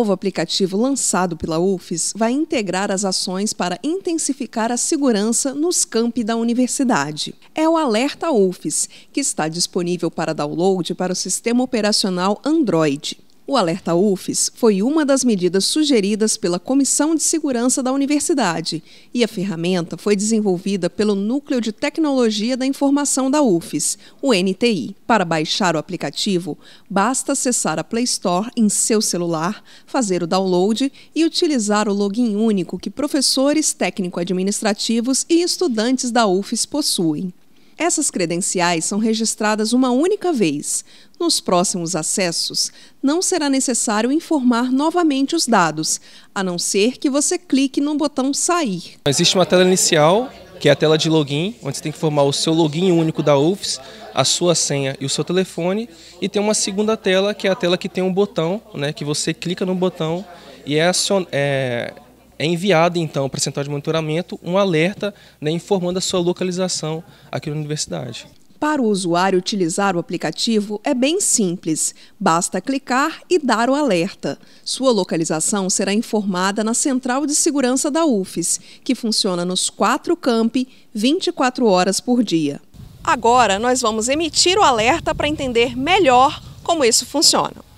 novo aplicativo lançado pela UFES vai integrar as ações para intensificar a segurança nos campi da universidade. É o Alerta UFES, que está disponível para download para o sistema operacional Android. O alerta UFES foi uma das medidas sugeridas pela Comissão de Segurança da Universidade e a ferramenta foi desenvolvida pelo Núcleo de Tecnologia da Informação da UFES, o NTI. Para baixar o aplicativo, basta acessar a Play Store em seu celular, fazer o download e utilizar o login único que professores técnico-administrativos e estudantes da UFES possuem. Essas credenciais são registradas uma única vez. Nos próximos acessos, não será necessário informar novamente os dados, a não ser que você clique no botão Sair. Existe uma tela inicial, que é a tela de login, onde você tem que informar o seu login único da UFS, a sua senha e o seu telefone, e tem uma segunda tela, que é a tela que tem um botão, né, que você clica no botão e é, é é enviado então para a central de monitoramento um alerta né, informando a sua localização aqui na universidade. Para o usuário utilizar o aplicativo é bem simples, basta clicar e dar o alerta. Sua localização será informada na Central de Segurança da UFES, que funciona nos quatro campi 24 horas por dia. Agora nós vamos emitir o alerta para entender melhor como isso funciona.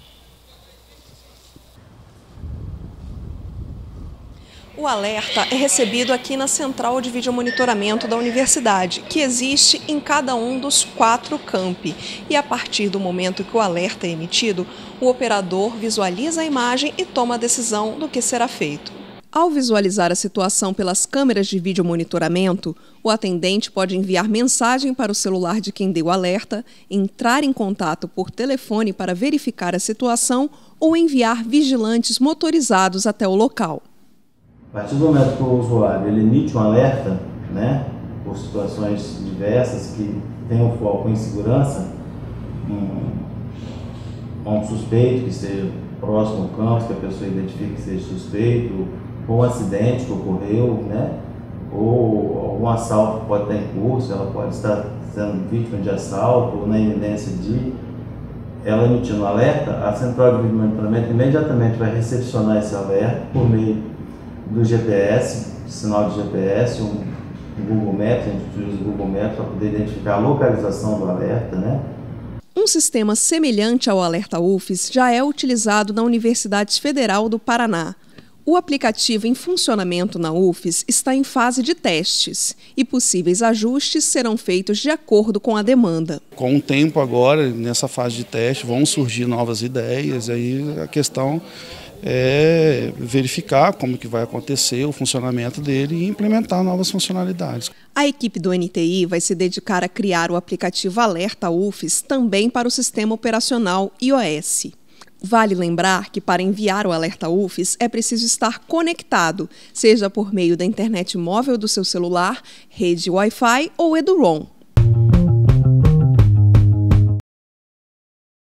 O alerta é recebido aqui na central de videomonitoramento da universidade, que existe em cada um dos quatro campi. E a partir do momento que o alerta é emitido, o operador visualiza a imagem e toma a decisão do que será feito. Ao visualizar a situação pelas câmeras de videomonitoramento, o atendente pode enviar mensagem para o celular de quem deu o alerta, entrar em contato por telefone para verificar a situação ou enviar vigilantes motorizados até o local. A partir do momento que o usuário ele emite um alerta, né, por situações diversas que tenham foco em segurança, um, um suspeito que esteja próximo ao campo, que a pessoa identifique que seja suspeito, ou um acidente que ocorreu, né, ou algum assalto que pode estar em curso, ela pode estar sendo vítima de assalto ou na iminência de ela emitindo um alerta, a central de monitoramento imediatamente vai recepcionar esse alerta por meio do GPS, sinal de GPS, um, Google Maps, a gente utiliza o Google Maps para poder identificar a localização do alerta, né? Um sistema semelhante ao Alerta UFES já é utilizado na Universidade Federal do Paraná. O aplicativo em funcionamento na UFES está em fase de testes e possíveis ajustes serão feitos de acordo com a demanda. Com o tempo agora, nessa fase de teste, vão surgir novas ideias, aí a questão é verificar como que vai acontecer o funcionamento dele e implementar novas funcionalidades. A equipe do NTI vai se dedicar a criar o aplicativo Alerta UFES também para o sistema operacional iOS. Vale lembrar que para enviar o alerta UFES é preciso estar conectado, seja por meio da internet móvel do seu celular, rede Wi-Fi ou EduROM.